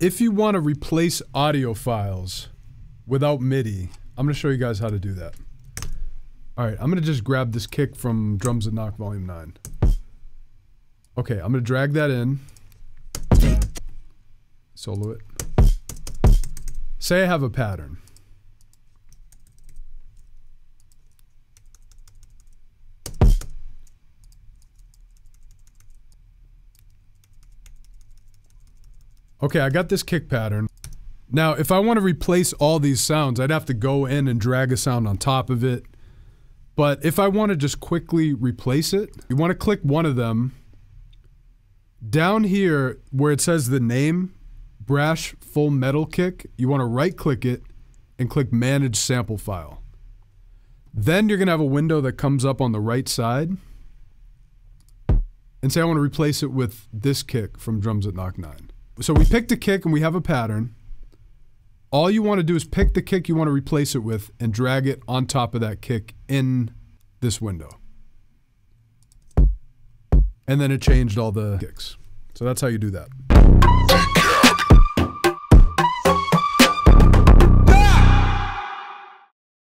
if you want to replace audio files without MIDI, I'm going to show you guys how to do that. All right, I'm going to just grab this kick from Drums That Knock Volume 9. Okay, I'm going to drag that in. Solo it. Say I have a pattern. Okay, I got this kick pattern. Now, if I want to replace all these sounds, I'd have to go in and drag a sound on top of it. But if I want to just quickly replace it, you want to click one of them. Down here where it says the name, Brash Full Metal Kick, you want to right click it and click Manage Sample File. Then you're going to have a window that comes up on the right side and say I want to replace it with this kick from Drums That Knock 9. So we picked a kick and we have a pattern. All you want to do is pick the kick you want to replace it with and drag it on top of that kick in this window. And then it changed all the kicks. So that's how you do that.